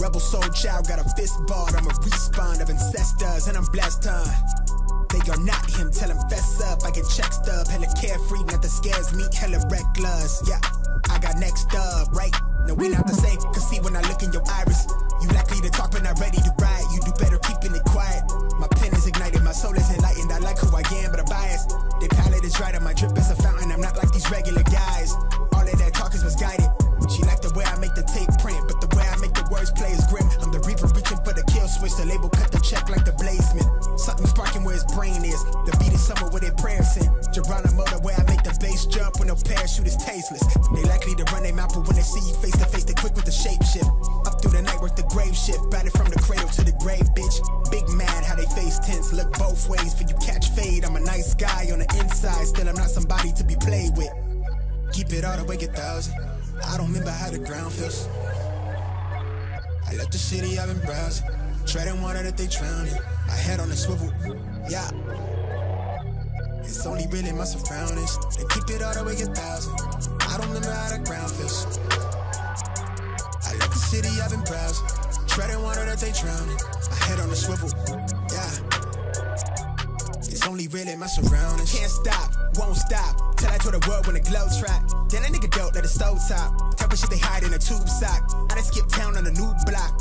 Humble soul child, got a fist balled. I'm a respawn of ancestors, and I'm blessed, huh? They are not him, tell him fess up. I get check stub, hella carefree, nothing scares me, hella reckless. Yeah, I got next up, right? No, we not the same, cause see when I look in your iris, you likely to talk but not ready to ride. You do better keeping it quiet. My pen is ignited, my soul is enlightened. I like who I am, but I'm biased. Their palette is right, and my drip is a fountain. I'm not like these regular Somewhere where their prayers in. Geronimo, the way I make the bass jump when no parachute is tasteless. They likely to run their mouth, but when they see you face to face, they quick with the shape shift. Up through the night, work the grave shift. Batted from the cradle to the grave, bitch. Big mad how they face tense. Look both ways for you catch fade. I'm a nice guy on the inside, still I'm not somebody to be played with. Keep it all the way a thousand. I don't remember how the ground feels. I left the city, I've been browsing. Treading water that they drowning. My head on the swivel, yeah. It's only really my surroundings. They keep it all the way a thousand. I don't remember how the ground feels. I left the city, I've been browsing. Treading water that they drowning. My head on the swivel, yeah. It's only really my surroundings. Can't stop, won't stop. Till I told the world when the glow trap. Then a nigga dope at the stove top. Type of shit they hide in a tube sock. I done skip town on a new block.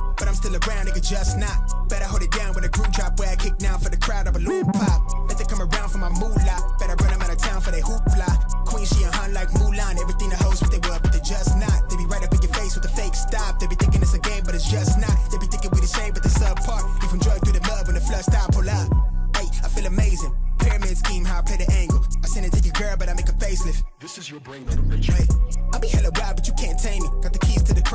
Still around, nigga, just not. Better hold it down when the group drop where I kick down for the crowd of a loop pop. Let they come around for my moolah. Better run them out of town for they hoopla. Queen, she a hun like Mulan. Everything the hoes what they were, but they just not. They be right up in your face with the fake stop. They be thinking it's a game, but it's just not. They be thinking we the same, but they subpar. You from drug through the mud when the flood stop, pull up. Hey, I feel amazing. Pyramid scheme, how I play the angle. I send it to your girl, but I make a facelift. This is your brain on the matrix. Wait, I be hella wild, but you can't tame me. Got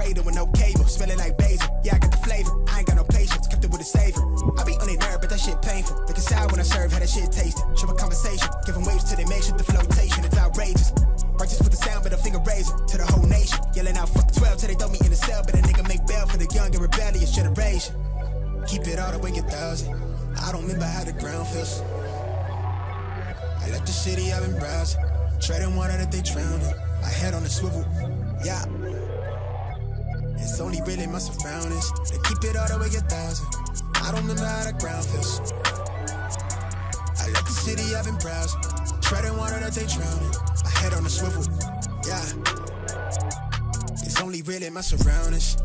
cradle with no cable. Smelling like basil. Yeah, I got the flavor. I ain't got no patience. Kept it with a savor. I be on their nerve, but that shit painful. Can sour when I serve, how that shit tasted. A conversation. Them waves they make shit the flotation. It's outrageous. Righteous with the sound, but a finger razor to the whole nation. Yelling out fuck 12 till they throw me in the cell. But a nigga make bail for the young and rebellious generation. Keep it all the way a thousand. I don't remember how the ground feels. I left the city, I've been browsing. Treading water that they drowning. I head on the swivel, yeah. It's only really my surroundings. They keep it all the way a thousand. I don't remember how the ground feels. I left the city, I've been browsing. Treading water that they drowning. My head on the swivel, yeah. It's only really my surroundings.